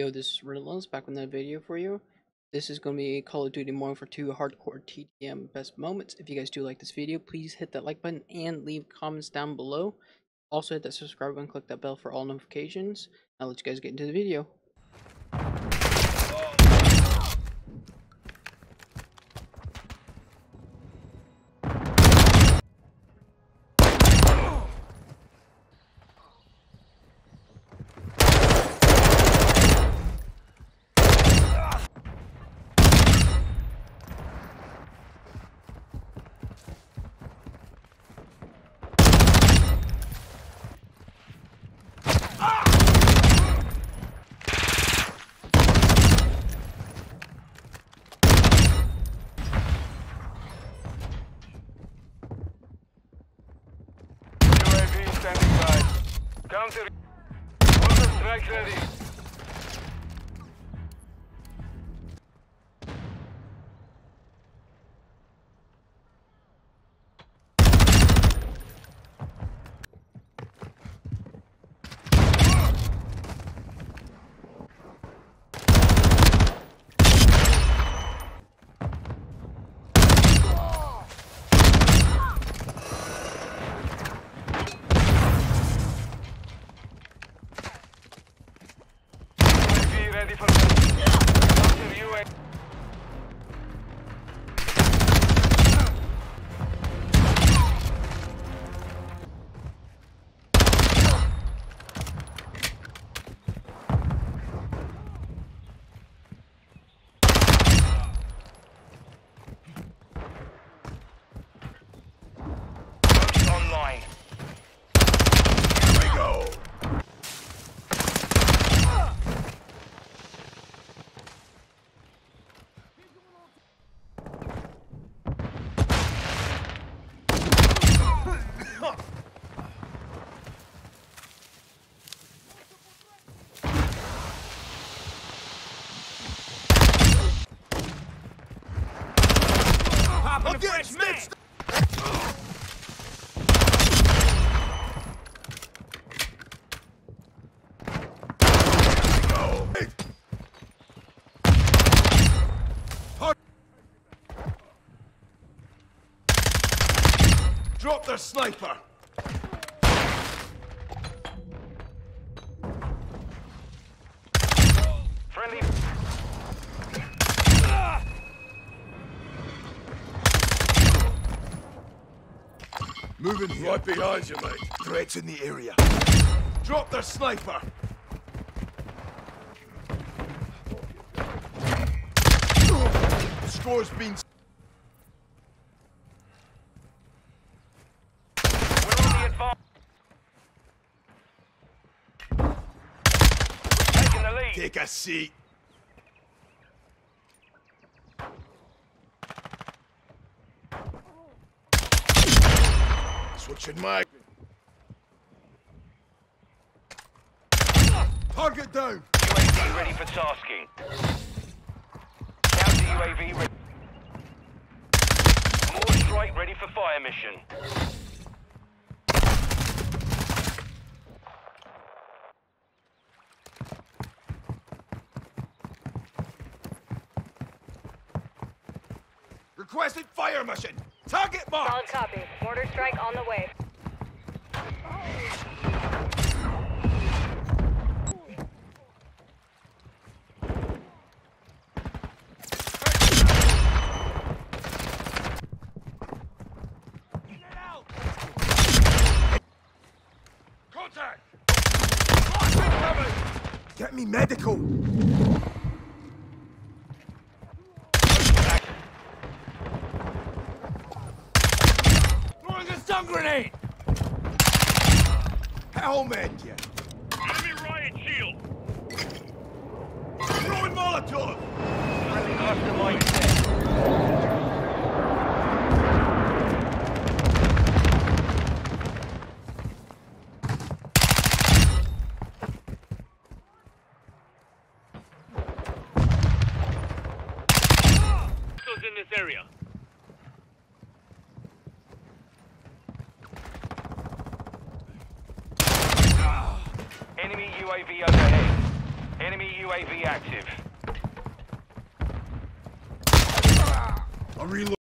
Yo, this is Relentlezz back with another video for you. This is going to be Call of Duty Modern Warfare 2 Hardcore TDM Best Moments. If you guys do like this video, please hit that like button and leave comments down below. Also hit that subscribe button, click that bell for all notifications. I'll let you guys get into the video. Counter. Counter strike ready. UAV ready for Counter UAV. Online. Here we go. I'm getting snitched. Drop the sniper. Friendly. Moving right behind you, mate. Threats in the area. Drop the sniper. Score's been. We're on the advance. Taking the lead. Take a seat. Switching mag. Target down. UAV ready for tasking. Counter UAV ready. Mortar strike ready for fire mission. Requested fire mission. Target mark. Solid copy. Mortar strike on the way. Contact. Get me medical. Throwing a stun grenade. Helmet, you. Enemy riot shield. Throwing Molotov. Friendly cluster mine. Hostiles in this area. Enemy UAV overhead. Enemy UAV active. I'm reloading.